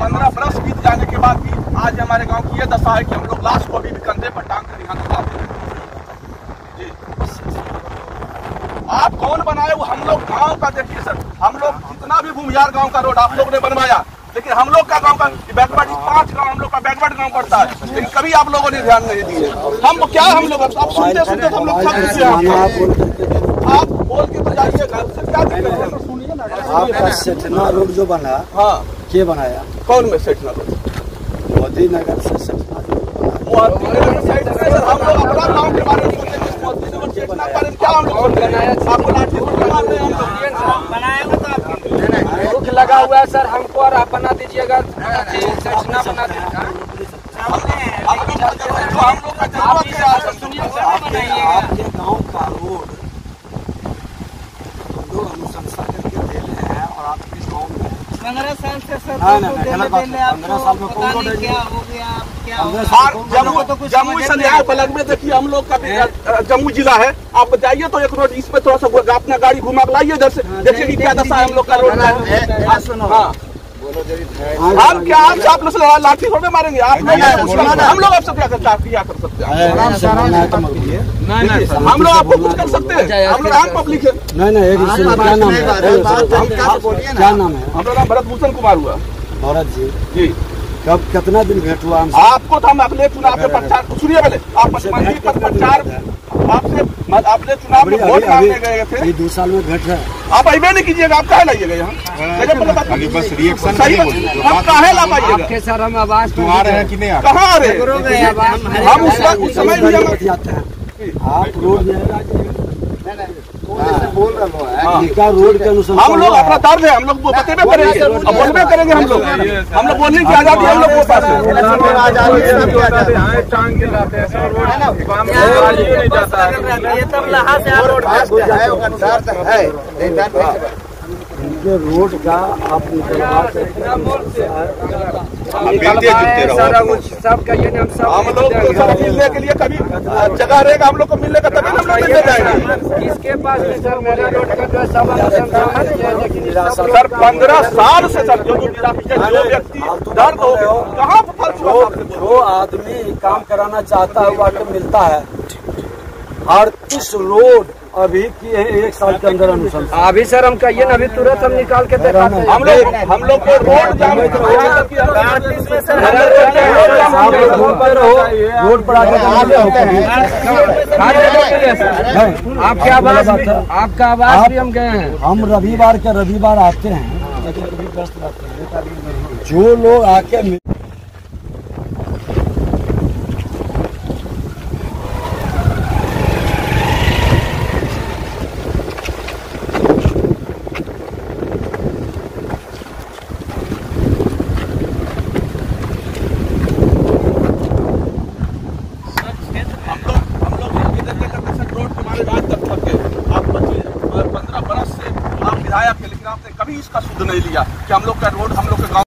पंद्रह बरस बीत जाने के बाद भी आज हमारे गाँव की ये दशा है कि हम लोग लाश को अभी भी कंधे पर टांग कर यहाँ दिखाते हैं। आप कौन बनाए वो हम लोग गाँव का देखिए सर। हम लोग जितना भी भूमियार गाँव का रोड आप लोग ने बनवाया लेकिन हम लोग का गाँव का बैकवर्ड पाँच गाँव हम लोग का बैकवर्ड गाँव पड़ता है लेकिन कभी आप लोगों ने ध्यान नहीं दिए हम क्या हम लोग अब आप सुनते सुनते तो हम लोग थक हैं आप बोल के तो जाइए घर से क्या दिक्कत है? आपका सेठना रोड जो बना हाँ। के बनाया? कौन में सेठ नगर मोदी नगर से लगा हुआ है सर हमको और आप बना मोदी नगर साइड के बारे में क्या हम लोग सोच रहे हैं आपको लाठी से मार रहे हैं हम लोग रुख लगा हुआ है सर हमको और आप बना दीजिएगा सेठना बना दीजिएगा हम लोग का जो है, जो हम लोग का ज़रूरत है आज हम सुनिए सर आपके आपके गाँव का रोड हम लोग अनुशंसा करके दे रहे हैं और आपके गाँव में पंद्रह साल से सर है। पंद्रह साल में कौन है? क्या हो गया हो कौन जम्मू संध्या को कुछ जम्मू समझ से नहीं न्याय आता। पलट में देखिए हम लोग का जम्मू जिला है आप बताइए तो एक रोड इस पे थोड़ा सा अपना गाड़ी घुमा के लाइए इधर से देखिए क्या दशा है हम लोग का रोड हाँ सुनो हाँ हम क्या आपसे आप लोग से लाठी थोड़े मारेंगे आप हम लोग आपसे क्या कर क्या कर सकते हैं? हम लोग आपको कुछ कर सकते हैं। हम लोग आम पब्लिक है। नहीं नहीं क्या नाम है? क्या नाम है? हम लोग भरत भूषण कुमार हुआ। भरत जी। जी। कब कितना दिन भेंट हुआ आपको तो हम अगले चुनाव में प्रचार सुनिए पहले आप मंत्री प्रचार आपसे आपने चुनाव में वोट मांगने गए थे। दो साल में भेंट है। आप अबे नहीं कीजिएगा आप काहे लाइएगा यहाँ? बस रिएक्शन सही नहीं है। ला पाइएगा सर हम आवाज़ तुम आ रहे हैं कि नहीं कहाँ आ रहे हम उस समय भी हम जाते हैं। आप रोड बोल रहा है। रोड के अनुसार हम लोग अपना दर्द है हम लोग वो बतेबे करेंगे बोलबे करेंगे हम लोग। हम लोग बोलने की आज़ादी हम लोग पास है। ये तब लहा से आप रोड का आप निकलवा रहो सर कुछ। हम सब हम लोग तो सर मिलने के लिए कभी जगह रहेगा हम लोग को मिलने का तभी हम लोग मिलने जाएँगे। किसके पास सर मेरा रोड का सब है, सर पंद्रह साल से सर जो व्यक्ति दर्द हो गया कहाँ? जो आदमी काम कराना चाहता है वो आके मिलता है। अड़तीस रोड अभी किए हैं एक साल के अंदर अनुसंधान अभी सर हम कहिए ना अभी तुरंत हम निकाल के दिखाते हैं। हम लोग हम लोग को रोड जाम रोड पर रहो रोड पर आके हो? आपके आवाज़ आपका आवाज़ भी हम गए हैं। हम रविवार के रविवार आते हैं। हैं। जो लोग आके मिल- हम लोग हम लोग ये करते करते सर रोड के मारे आज तक थक गए आप पच्चीस पंद्रह बरस से आप विधायक है लेकिन आपने कभी इसका सुध नहीं लिया। कि हम लोग का रोड हम लोग के गाँव